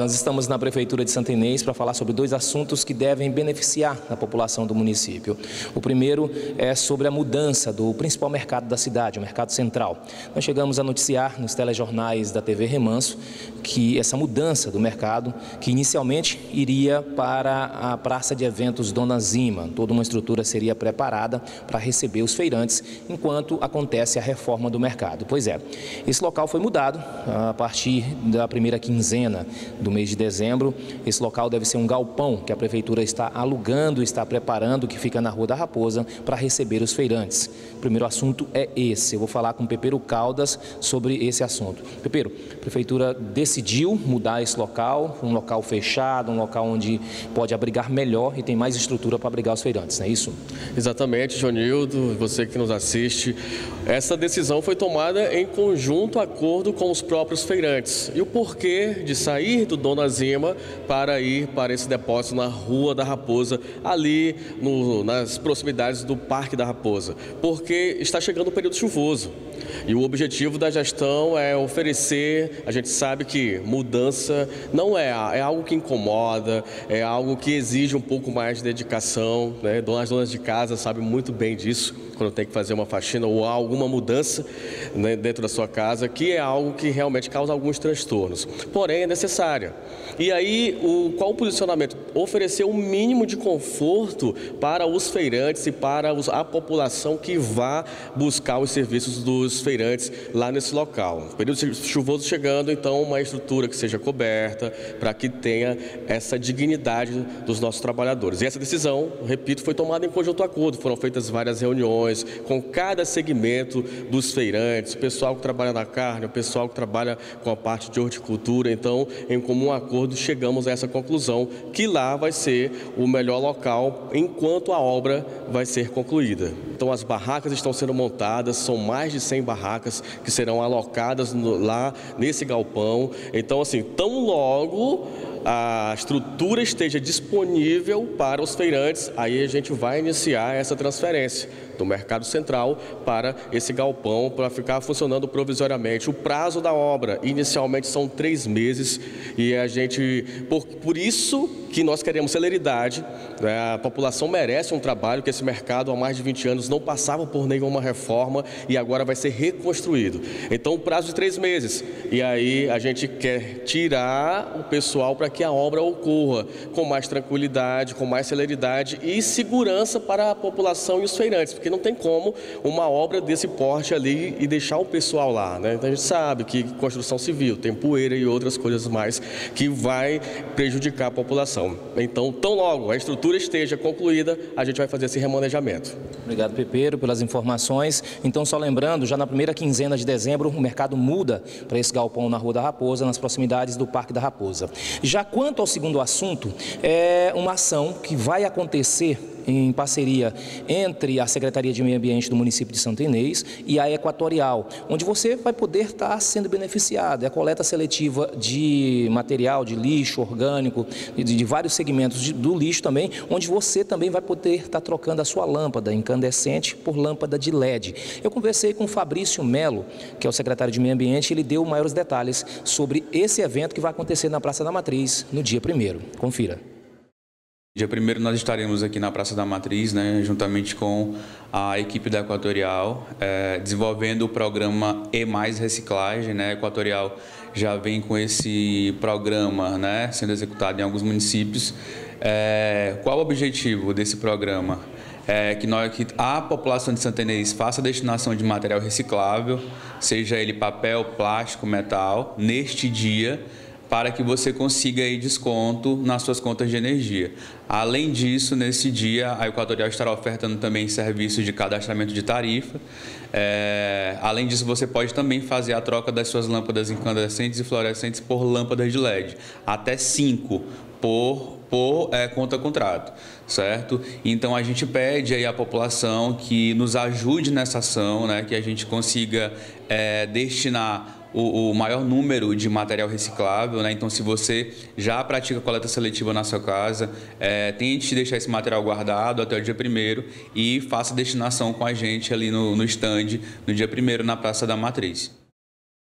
Nós estamos na Prefeitura de Santa Inês para falar sobre dois assuntos que devem beneficiar a população do município. O primeiro é sobre a mudança do principal mercado da cidade, o mercado central. Nós chegamos a noticiar nos telejornais da TV Remanso que essa mudança do mercado, que inicialmente iria para a Praça de Eventos Dona Zima, toda uma estrutura seria preparada para receber os feirantes, enquanto acontece a reforma do mercado. Pois é, esse local foi mudado a partir da primeira quinzena do do mês de dezembro. Esse local deve ser um galpão que a prefeitura está alugando, está preparando, que fica na Rua da Raposa, para receber os feirantes. O primeiro assunto é esse. Eu vou falar com o Pepero Caldas sobre esse assunto. Pepero, a prefeitura decidiu mudar esse local, um local fechado, um local onde pode abrigar melhor e tem mais estrutura para abrigar os feirantes, não é isso? Exatamente, Jonildo, você que nos assiste. Essa decisão foi tomada em conjunto acordo com os próprios feirantes. E o porquê de sair do Dona Zima para ir para esse depósito na Rua da Raposa, ali no, nas proximidades do Parque da Raposa, porque está chegando o período chuvoso. E o objetivo da gestão é oferecer, a gente sabe que mudança não é, é algo que incomoda, é algo que exige um pouco mais de dedicação, né? As donas de casa sabem muito bem disso, quando tem que fazer uma faxina ou alguma mudança né, dentro da sua casa, que é algo que realmente causa alguns transtornos. Porém, é necessária. E aí, o, qual o posicionamento? Oferecer o um mínimo de conforto para os feirantes e para os, a população que vá buscar os serviços dos feirantes lá nesse local. Período chuvoso chegando, então uma estrutura que seja coberta para que tenha essa dignidade dos nossos trabalhadores. E essa decisão, repito, foi tomada em conjunto acordo. Foram feitas várias reuniões com cada segmento dos feirantes, o pessoal que trabalha na carne, o pessoal que trabalha com a parte de horticultura. Então, em comum acordo, chegamos a essa conclusão que lá vai ser o melhor local enquanto a obra vai ser concluída. Então, as barracas estão sendo montadas, são mais de 100 barracas que serão alocadas no, lá nesse galpão. Então, assim, tão logo a estrutura esteja disponível para os feirantes, aí a gente vai iniciar essa transferência do mercado central para esse galpão para ficar funcionando provisoriamente. O prazo da obra inicialmente são três meses e a gente, por, por isso que nós queremos celeridade, né? a população merece um trabalho que esse mercado há mais de 20 anos não passava por nenhuma reforma e agora vai ser reconstruído. Então, o prazo de três meses. E aí a gente quer tirar o pessoal para que a obra ocorra com mais tranquilidade, com mais celeridade e segurança para a população e os feirantes, porque não tem como uma obra desse porte ali e deixar o pessoal lá. Né? Então a gente sabe que construção civil tem poeira e outras coisas mais que vai prejudicar a população. Então, tão logo a estrutura esteja concluída, a gente vai fazer esse remanejamento. Obrigado, Pepeiro, pelas informações. Então, só lembrando, já na primeira quinzena de dezembro, o mercado muda para esse galpão na Rua da Raposa, nas proximidades do Parque da Raposa. Já quanto ao segundo assunto, é uma ação que vai acontecer em parceria entre a Secretaria de Meio Ambiente do município de Santo Inês e a Equatorial, onde você vai poder estar sendo beneficiado. É a coleta seletiva de material, de lixo orgânico, de, de vários segmentos de, do lixo também, onde você também vai poder estar trocando a sua lâmpada incandescente por lâmpada de LED. Eu conversei com o Fabrício Melo, que é o secretário de Meio Ambiente, e ele deu maiores detalhes sobre esse evento que vai acontecer na Praça da Matriz no dia 1 Confira. Dia 1 nós estaremos aqui na Praça da Matriz, né, juntamente com a equipe da Equatorial, é, desenvolvendo o programa E Mais Reciclagem. Né? A Equatorial já vem com esse programa né, sendo executado em alguns municípios. É, qual o objetivo desse programa? É que, nós, que a população de Santa Inês faça a destinação de material reciclável, seja ele papel, plástico, metal, neste dia para que você consiga aí desconto nas suas contas de energia. Além disso, nesse dia, a Equatorial estará ofertando também serviços de cadastramento de tarifa. É, além disso, você pode também fazer a troca das suas lâmpadas incandescentes e fluorescentes por lâmpadas de LED, até 5 por, por é, conta contrato, certo? Então a gente pede aí à população que nos ajude nessa ação, né, que a gente consiga é, destinar o, o, maior número de material reciclável, né? Então, se você já pratica coleta seletiva na sua casa, é, tente deixar esse material guardado até o dia primeiro e faça destinação com a gente ali no, no stand no dia primeiro na Praça da Matriz.